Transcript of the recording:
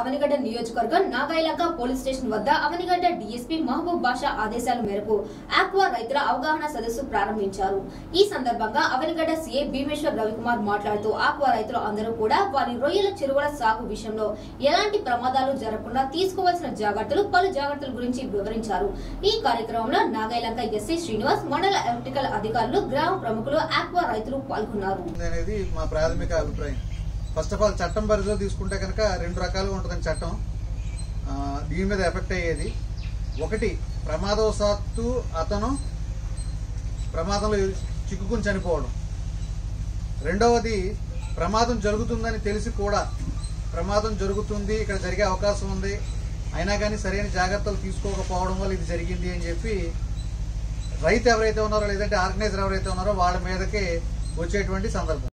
అవనిగడ్డ నియోజకవర్గం Nagayalanka police station వద్ద Avanigadda DSP Mahabub బాషా ఆదేశాల మేరకు ఆక్వా రైతుల అవగాహన సదస్సు ప్రారంభించారు. ఈ సందర్భంగా అవనిగడ్డ సీఏ భీమేశ్వర్ రవికుమార్ మాట్లాడుతూ ఆక్వా రైతులు అందరూ కూడా వారి రొయ్యల చెరువుల సాగు విషయంలో ఎలాంటి ప్రమాదాలు జరగకుండా తీసుకోవాల్సిన జాగ్రత్తలు పలు జాగ్రత్తల గురించి వివరించారు. ఈ కార్యక్రమంలో నాగాయలంక ఎస్ఐ శ్రీనివాస్ మండల ఎలక్ట్రికల్ అధికారులు గ్రామ ప్రముఖులు ఆక్వా రైతులు పాల్గొన్నారు. మా ప్రాథమిక అభిప్రాయం. ఫస్ట్ ఆఫ్ ఆల్ చట్టం పరిధిలో తీసుకుంటే కనుక రెండు రకాలుగా ఉంటుందని చట్టం. దీని మీద ఎఫెక్ట్ అయ్యేది. ఒకటి ప్రమాదవశాత్తు అతను ప్రమాదంలో చిక్కుకుని చనిపోవడం. రెండవది ప్రమాదం జరుగుతుందని తెలిసి కూడా ప్రమాదం జరుగుతుంది ఇక్కడ జరిగే అవకాశం ఉంది. అయినా కానీ సరైన జాగ్రత్తలు తీసుకోకపోవడం వల్ల ఇది జరిగింది అని చెప్పి రైతు ఎవరైతే ఉన్నారో లేదంటే ఆర్గనైజర్ ఎవరైతే ఉన్నారో వాళ్ళ మీదకి వచ్చేటువంటి సందర్భం.